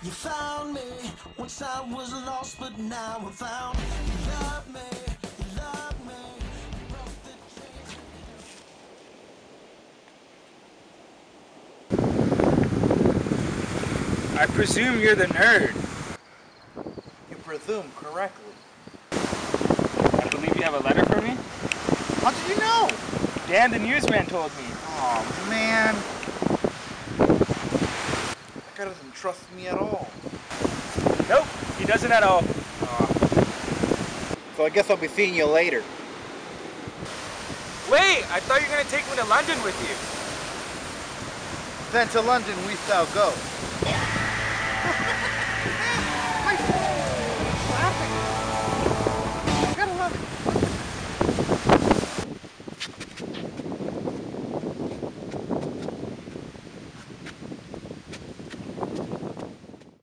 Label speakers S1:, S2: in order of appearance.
S1: You found me once I was lost, but now I'm found. You love me, you love me. You broke the chains.
S2: I presume you're the nerd.
S3: You presume correctly.
S2: I believe you have a letter for me?
S3: How did you know?
S2: Dan, the newsman, told me.
S3: Oh man. That guy doesn't trust me at all.
S2: Nope, he doesn't at all.
S3: So I guess I'll be seeing you later.
S2: Wait, I thought you were gonna take me to London with you.
S3: Then to London we shall go.
S1: You